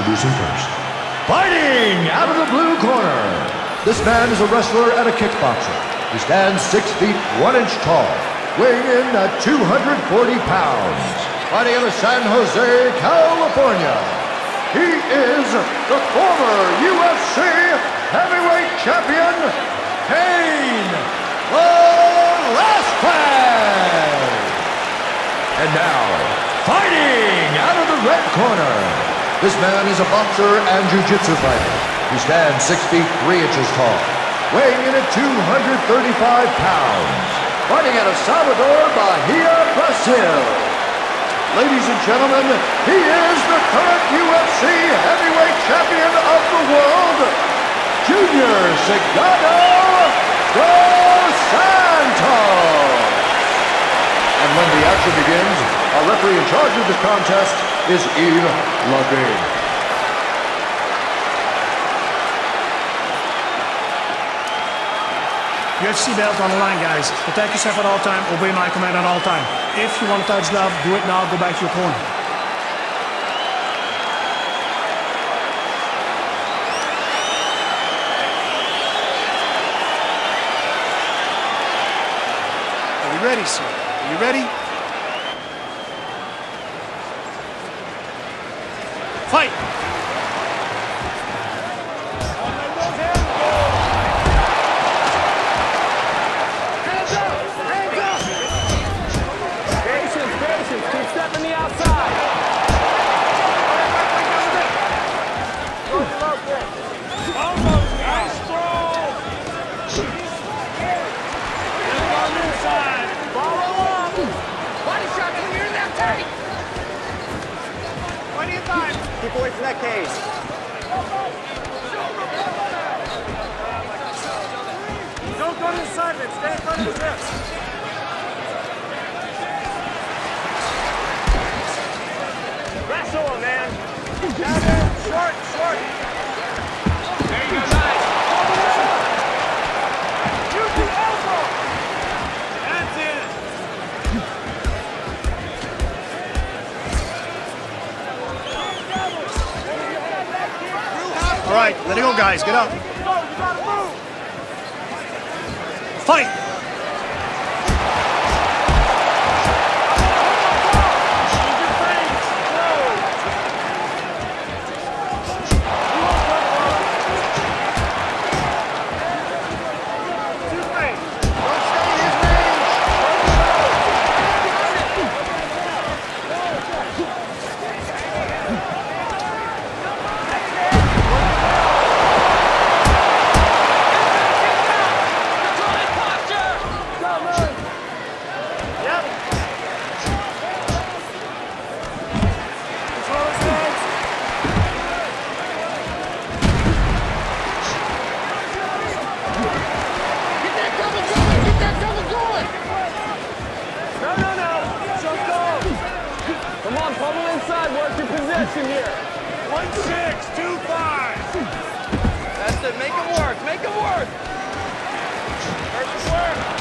introducing first. Fighting out of the blue corner. This man is a wrestler and a kickboxer. He stands 6 feet 1 inch tall, weighing in at 240 pounds. Fighting out of San Jose, California. He is the former UFC heavyweight champion, Cain Velasquez. And now, fighting out of the red corner. This man is a boxer and jiu-jitsu fighter. He stands 6 feet 3 inches tall, weighing in at 235 pounds. Fighting out of Salvador Bahia, Brazil. Ladies and gentlemen, he is the current UFC heavyweight champion of the world, Junior Cigano dos Santos. And when the action begins, our referee in charge of this contest is Yves Lavigne. UFC belt on the line, guys. Protect yourself at all time. Obey my command at all time. If you want to touch love, do it now. Go back to your corner. Are you ready, sir? Are you ready? Fight! Patience, patience. Keep outside. Almost. Nice throw. on inside. Follow up. Body shot when you're in that tight. Plenty of time. Keep away from that cage. Don't go to the side of it. Stay in front of the. Let it go, guys. Get up. Fight! Position here. One six, two five. That's it. Make it work. Make it work. Work. Perfect work.